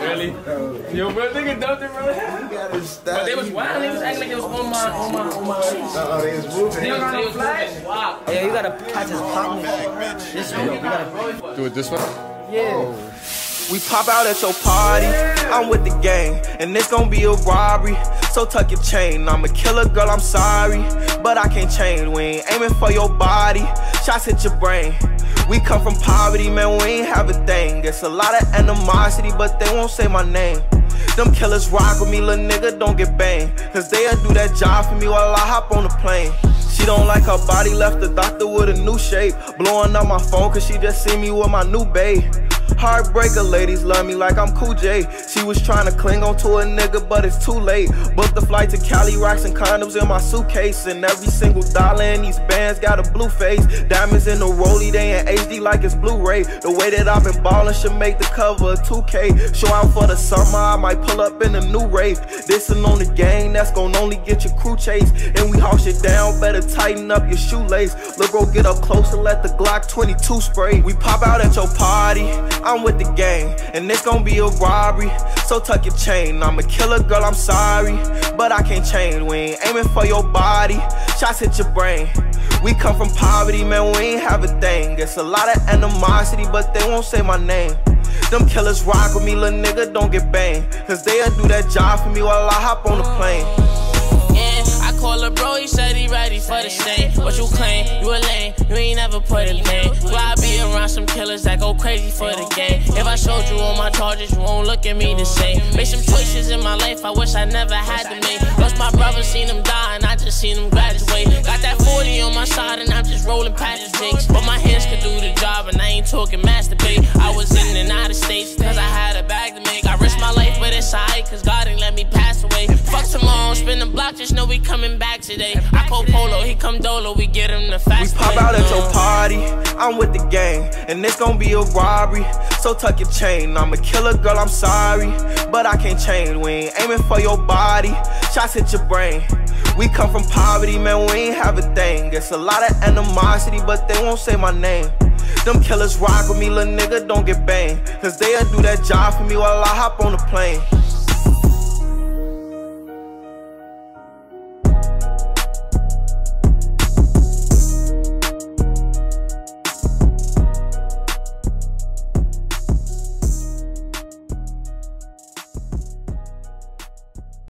Really? Yo, bro, nigga dumped it, bro. But they was wild. They was acting like it was on my, on my, on my. Uh-oh, they was moving. They was on the flash. Wow. Yeah, you gotta catch his pop move. This one, you gotta. Do it this way? Yeah. Oh. We pop out at your party, I'm with the gang, and it's gonna be a robbery. So tuck your chain, I'm a killer girl, I'm sorry, but I can't change. We ain't aiming for your body, shots hit your brain. We come from poverty, man, we ain't have a thing. It's a lot of animosity, but they won't say my name. Them killers rock with me, little nigga, don't get banged. Cause they'll do that job for me while I hop on the plane. She don't like her body, left the doctor with a new shape. Blowing up my phone cause she just see me with my new babe. Heartbreaker ladies love me like I'm Cool J. She was trying to cling on to a nigga, but it's too late. Booked the flight to Cali, rocks and condoms in my suitcase. And every single dollar in these bands got a blue face. Diamonds in the rollie, they in HD like it's Blu-ray. The way that I've been ballin' should make the cover of 2K. Show out for the summer, I might pull up in a new Wraith. This'n on the gang, that's gon' only get your crew chased. And we house it down, better tighten up your shoelace. Look, bro, get up close and let the Glock 22 spray. We pop out at your party. I'm with the gang, and it's gonna be a robbery. So tuck your chain. I'm a killer girl, I'm sorry, but I can't change. We ain't aiming for your body, shots hit your brain. We come from poverty, man, we ain't have a thing. It's a lot of animosity, but they won't say my name. Them killers rock with me, little nigga, don't get banged. Cause they'll do that job for me while I hop on the plane. Yeah, I call a bro, he said he ready for the same. What you claim? You a lame, you ain't never put a name. Crazy for the game? If I showed you all my charges, you won't look at me the same. Made some choices in my life I wish I never had to make. Lost my brother, seen him die, and I just seen him graduate. Got that 40 on my side, and I'm just rolling past the jakes. But my hands could do the job, and I ain't talking masturbate. I was in and out of states, cause I had a bag to make. I risked my life, but it's alright, cause God ain't let me pass away. Fuck tomorrow, spin the block, just know we coming back today. I call Polo, he come Dolo, we get him the fast. We pop out at your party, I'm with the gang, and it's gonna be a robbery. So tuck your chain. I'm a killer girl, I'm sorry, but I can't change. We ain't aiming for your body, shots hit your brain. We come from poverty, man, we ain't have a thing. It's a lot of animosity, but they won't say my name. Them killers rock with me, little nigga, don't get banged. Cause they'll do that job for me while I hop on the plane.